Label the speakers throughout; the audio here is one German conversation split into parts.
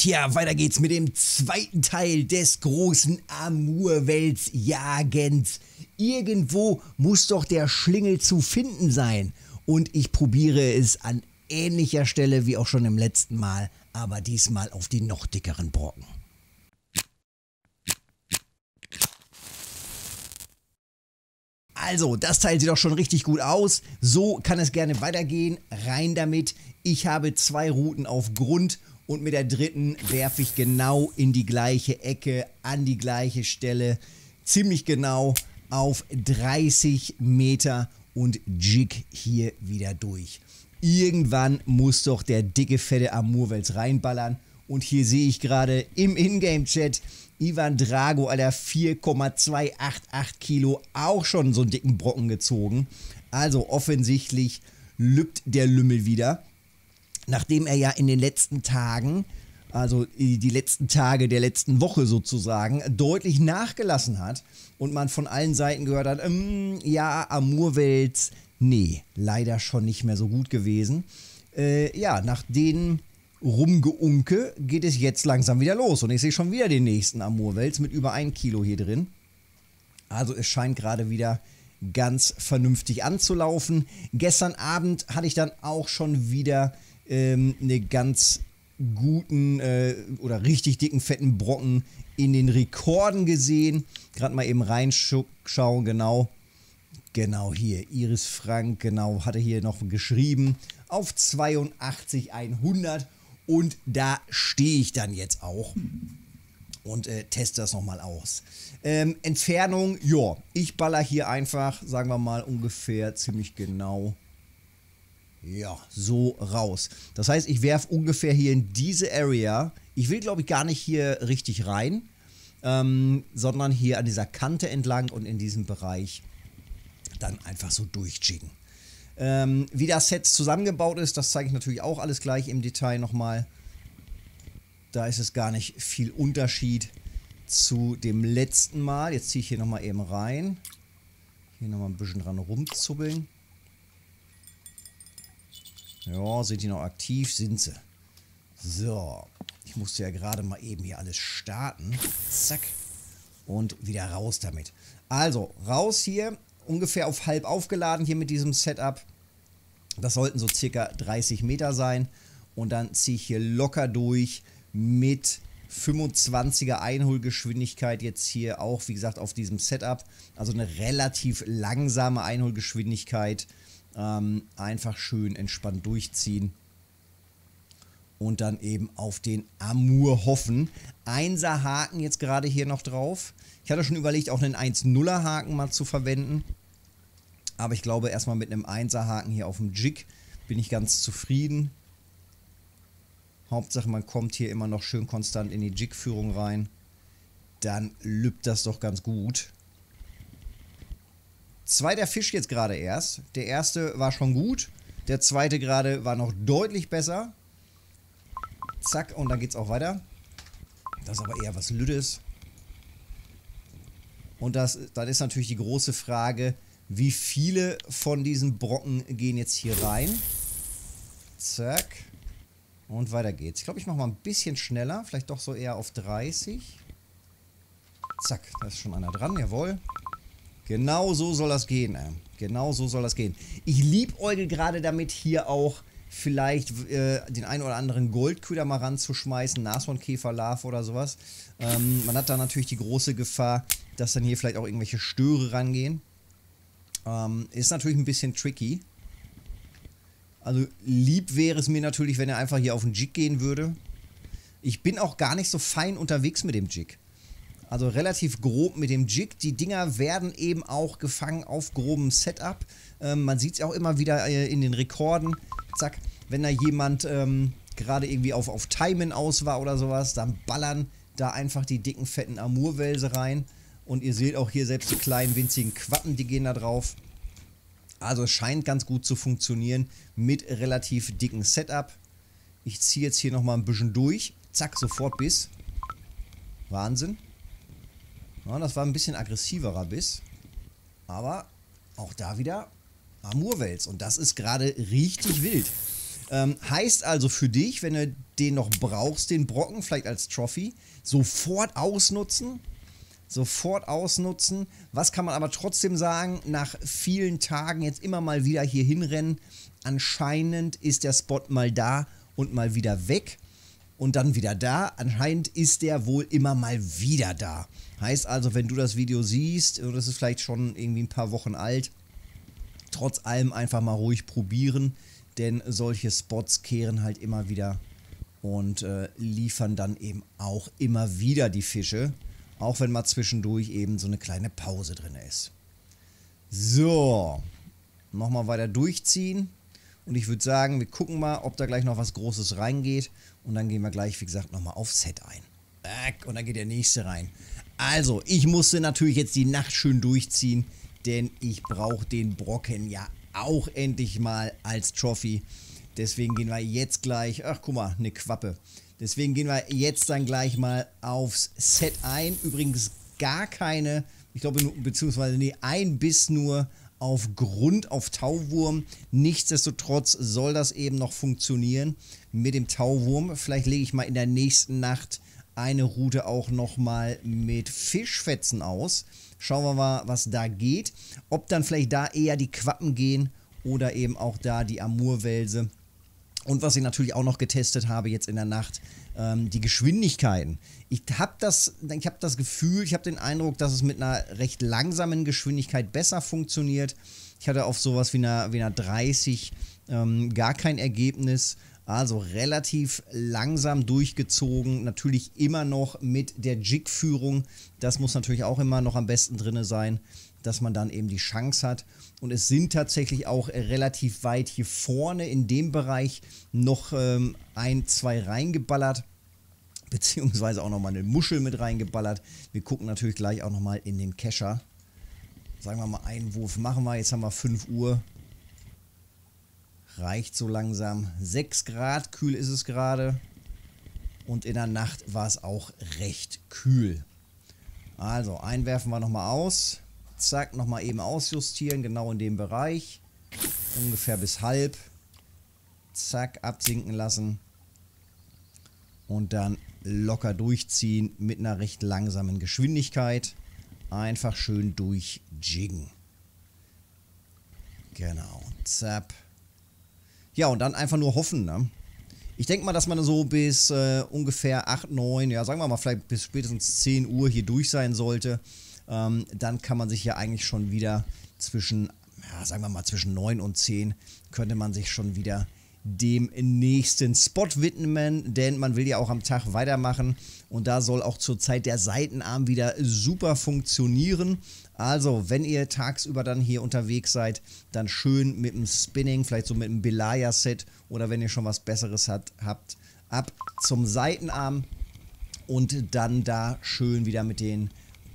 Speaker 1: Tja, weiter geht's mit dem zweiten Teil des großen Amurwels-Jagens. Irgendwo muss doch der Schlingel zu finden sein. Und ich probiere es an ähnlicher Stelle wie auch schon im letzten Mal, aber diesmal auf die noch dickeren Brocken. Also, das Teil sieht doch schon richtig gut aus. So kann es gerne weitergehen. Rein damit. Ich habe zwei Routen auf Grund und mit der dritten werfe ich genau in die gleiche Ecke, an die gleiche Stelle. Ziemlich genau auf 30 Meter und jig hier wieder durch. Irgendwann muss doch der dicke, fette Amurwels reinballern. Und hier sehe ich gerade im Ingame-Chat, Ivan Drago, Alter, 4,288 Kilo, auch schon so einen dicken Brocken gezogen. Also offensichtlich lübt der Lümmel wieder. Nachdem er ja in den letzten Tagen, also die letzten Tage der letzten Woche sozusagen, deutlich nachgelassen hat und man von allen Seiten gehört hat, ähm, ja, Amurwels, nee, leider schon nicht mehr so gut gewesen. Äh, ja, nach den Rumgeunke geht es jetzt langsam wieder los. Und ich sehe schon wieder den nächsten Amurwels mit über 1 Kilo hier drin. Also es scheint gerade wieder ganz vernünftig anzulaufen. Gestern Abend hatte ich dann auch schon wieder ähm, eine ganz guten äh, oder richtig dicken, fetten Brocken in den Rekorden gesehen. Gerade mal eben reinschauen, genau. Genau hier, Iris Frank, genau, hatte hier noch geschrieben auf 82,100 und da stehe ich dann jetzt auch und äh, teste das nochmal aus. Ähm, Entfernung, ja, ich baller hier einfach, sagen wir mal ungefähr ziemlich genau, ja, so raus. Das heißt, ich werfe ungefähr hier in diese Area, ich will glaube ich gar nicht hier richtig rein, ähm, sondern hier an dieser Kante entlang und in diesem Bereich dann einfach so durchjiggen. Ähm, wie das Set zusammengebaut ist, das zeige ich natürlich auch alles gleich im Detail nochmal. Da ist es gar nicht viel Unterschied zu dem letzten Mal. Jetzt ziehe ich hier nochmal eben rein. Hier nochmal ein bisschen dran rumzubbeln. Ja, sind die noch aktiv? Sind sie. So. Ich musste ja gerade mal eben hier alles starten. Zack. Und wieder raus damit. Also, raus hier ungefähr auf halb aufgeladen hier mit diesem Setup. Das sollten so circa 30 Meter sein. Und dann ziehe ich hier locker durch mit 25er Einholgeschwindigkeit jetzt hier auch, wie gesagt, auf diesem Setup. Also eine relativ langsame Einholgeschwindigkeit. Ähm, einfach schön entspannt durchziehen. Und dann eben auf den Amur hoffen. Einser Haken jetzt gerade hier noch drauf. Ich hatte schon überlegt, auch einen 1-0er Haken mal zu verwenden. Aber ich glaube, erstmal mit einem 1er Haken hier auf dem Jig bin ich ganz zufrieden. Hauptsache, man kommt hier immer noch schön konstant in die Jig-Führung rein. Dann lübt das doch ganz gut. Zweiter Fisch jetzt gerade erst. Der erste war schon gut. Der zweite gerade war noch deutlich besser. Zack, und dann geht's auch weiter. Das ist aber eher was Lüdes. Und das, dann ist natürlich die große Frage, wie viele von diesen Brocken gehen jetzt hier rein? Zack. Und weiter geht's. Ich glaube, ich mache mal ein bisschen schneller. Vielleicht doch so eher auf 30. Zack, da ist schon einer dran, jawohl. Genau so soll das gehen, ey. Genau so soll das gehen. Ich liebäugel gerade damit, hier auch vielleicht äh, den einen oder anderen Goldköder mal ranzuschmeißen, Nashornkäfer, Larve oder sowas. Ähm, man hat da natürlich die große Gefahr, dass dann hier vielleicht auch irgendwelche Störe rangehen. Ähm, ist natürlich ein bisschen tricky. Also lieb wäre es mir natürlich, wenn er einfach hier auf den Jig gehen würde. Ich bin auch gar nicht so fein unterwegs mit dem Jig. Also relativ grob mit dem Jig. Die Dinger werden eben auch gefangen auf grobem Setup. Ähm, man sieht es auch immer wieder äh, in den Rekorden. Zack, wenn da jemand ähm, gerade irgendwie auf, auf Timen aus war oder sowas, dann ballern da einfach die dicken, fetten Amurwälse rein. Und ihr seht auch hier selbst die kleinen, winzigen Quappen, die gehen da drauf. Also es scheint ganz gut zu funktionieren mit relativ dicken Setup. Ich ziehe jetzt hier nochmal ein bisschen durch. Zack, sofort Biss. Wahnsinn. Ja, das war ein bisschen aggressiverer Biss. Aber auch da wieder Amurwels. Und das ist gerade richtig wild. Ähm, heißt also für dich, wenn du den noch brauchst, den Brocken, vielleicht als Trophy, sofort ausnutzen. Sofort ausnutzen. Was kann man aber trotzdem sagen, nach vielen Tagen jetzt immer mal wieder hier hinrennen, anscheinend ist der Spot mal da und mal wieder weg und dann wieder da. Anscheinend ist der wohl immer mal wieder da. Heißt also, wenn du das Video siehst, und das ist vielleicht schon irgendwie ein paar Wochen alt, trotz allem einfach mal ruhig probieren, denn solche Spots kehren halt immer wieder und äh, liefern dann eben auch immer wieder die Fische, auch wenn mal zwischendurch eben so eine kleine Pause drin ist. So, nochmal weiter durchziehen. Und ich würde sagen, wir gucken mal, ob da gleich noch was Großes reingeht. Und dann gehen wir gleich, wie gesagt, nochmal auf Set ein. Und dann geht der nächste rein. Also, ich musste natürlich jetzt die Nacht schön durchziehen, denn ich brauche den Brocken ja auch endlich mal als Trophy. Deswegen gehen wir jetzt gleich, ach guck mal, eine Quappe. Deswegen gehen wir jetzt dann gleich mal aufs Set ein. Übrigens gar keine, ich glaube, beziehungsweise nee, ein Biss nur auf Grund auf Tauwurm. Nichtsdestotrotz soll das eben noch funktionieren mit dem Tauwurm. Vielleicht lege ich mal in der nächsten Nacht eine Route auch nochmal mit Fischfetzen aus. Schauen wir mal, was da geht. Ob dann vielleicht da eher die Quappen gehen oder eben auch da die Amurwelse. Und was ich natürlich auch noch getestet habe jetzt in der Nacht, ähm, die Geschwindigkeiten. Ich habe das, hab das Gefühl, ich habe den Eindruck, dass es mit einer recht langsamen Geschwindigkeit besser funktioniert. Ich hatte auf sowas wie einer, wie einer 30 ähm, gar kein Ergebnis. Also relativ langsam durchgezogen. Natürlich immer noch mit der Jig-Führung. Das muss natürlich auch immer noch am besten drin sein, dass man dann eben die Chance hat. Und es sind tatsächlich auch relativ weit hier vorne in dem Bereich noch ähm, ein, zwei reingeballert. Beziehungsweise auch nochmal eine Muschel mit reingeballert. Wir gucken natürlich gleich auch nochmal in den Kescher. Sagen wir mal, einen Wurf machen wir. Jetzt haben wir 5 Uhr. Reicht so langsam. 6 Grad, kühl ist es gerade. Und in der Nacht war es auch recht kühl. Also, einwerfen wir nochmal aus. Zack, nochmal eben ausjustieren, genau in dem Bereich. Ungefähr bis halb. Zack, absinken lassen. Und dann locker durchziehen mit einer recht langsamen Geschwindigkeit. Einfach schön durchjiggen. Genau. Zap. Ja, und dann einfach nur hoffen, ne? Ich denke mal, dass man so bis äh, ungefähr 8, 9, ja, sagen wir mal, vielleicht bis spätestens 10 Uhr hier durch sein sollte ähm, dann kann man sich ja eigentlich schon wieder zwischen, ja, sagen wir mal zwischen 9 und 10, könnte man sich schon wieder dem nächsten Spot widmen, denn man will ja auch am Tag weitermachen und da soll auch zurzeit der Seitenarm wieder super funktionieren. Also, wenn ihr tagsüber dann hier unterwegs seid, dann schön mit dem Spinning, vielleicht so mit dem Belaya-Set oder wenn ihr schon was Besseres hat, habt, ab zum Seitenarm und dann da schön wieder mit den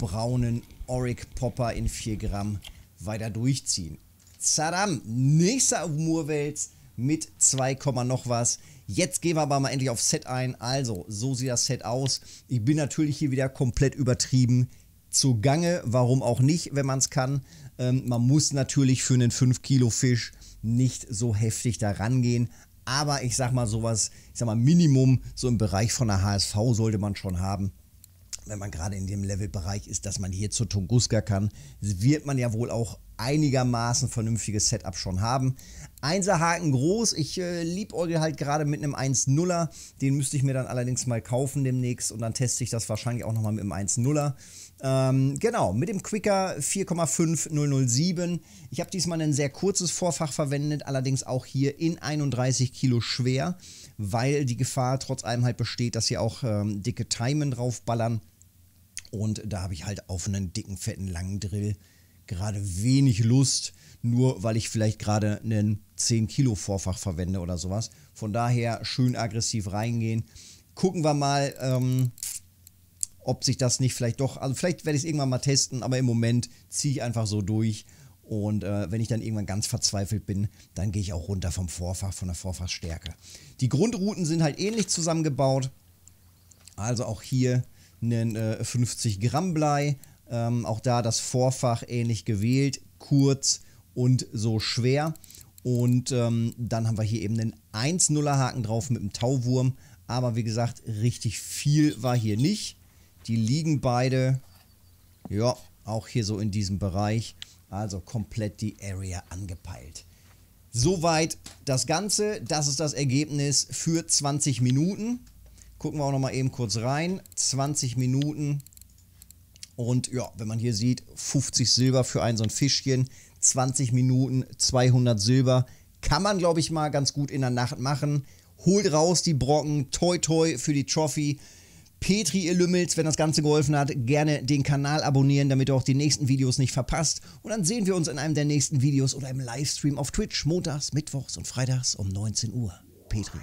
Speaker 1: braunen Auric Popper in 4 Gramm weiter durchziehen. Zadam, nächster Murwels mit 2, noch was. Jetzt gehen wir aber mal endlich auf Set ein. Also, so sieht das Set aus. Ich bin natürlich hier wieder komplett übertrieben zugange. Warum auch nicht, wenn man es kann. Ähm, man muss natürlich für einen 5 Kilo Fisch nicht so heftig da rangehen. Aber ich sag mal sowas, ich sag mal Minimum so im Bereich von der HSV sollte man schon haben wenn man gerade in dem Levelbereich ist, dass man hier zur Tunguska kann, wird man ja wohl auch einigermaßen vernünftiges Setup schon haben. Einserhaken groß, ich äh, liebäugel halt gerade mit einem 1-0er, den müsste ich mir dann allerdings mal kaufen demnächst und dann teste ich das wahrscheinlich auch nochmal mit dem 1-0er. Ähm, genau, mit dem Quicker 4,5007. Ich habe diesmal ein sehr kurzes Vorfach verwendet, allerdings auch hier in 31 Kilo schwer, weil die Gefahr trotz allem halt besteht, dass hier auch ähm, dicke Timen draufballern. Und da habe ich halt auf einen dicken, fetten, langen Drill gerade wenig Lust, nur weil ich vielleicht gerade einen 10 Kilo Vorfach verwende oder sowas. Von daher schön aggressiv reingehen. Gucken wir mal, ähm, ob sich das nicht vielleicht doch, also vielleicht werde ich es irgendwann mal testen, aber im Moment ziehe ich einfach so durch. Und äh, wenn ich dann irgendwann ganz verzweifelt bin, dann gehe ich auch runter vom Vorfach, von der Vorfachstärke. Die Grundrouten sind halt ähnlich zusammengebaut. Also auch hier einen äh, 50 Gramm Blei. Ähm, auch da das Vorfach ähnlich gewählt, kurz und so schwer. Und ähm, dann haben wir hier eben einen 1-0er Haken drauf mit dem Tauwurm. Aber wie gesagt, richtig viel war hier nicht. Die liegen beide, ja, auch hier so in diesem Bereich. Also komplett die Area angepeilt. Soweit das Ganze. Das ist das Ergebnis für 20 Minuten. Gucken wir auch noch mal eben kurz rein. 20 Minuten. Und ja, wenn man hier sieht, 50 Silber für ein so ein Fischchen. 20 Minuten, 200 Silber. Kann man, glaube ich, mal ganz gut in der Nacht machen. Holt raus die Brocken. Toi, toi für die Trophy. Petri, ihr Lümmels, wenn das Ganze geholfen hat, gerne den Kanal abonnieren, damit ihr auch die nächsten Videos nicht verpasst. Und dann sehen wir uns in einem der nächsten Videos oder im Livestream auf Twitch montags, mittwochs und freitags um 19 Uhr. Petri.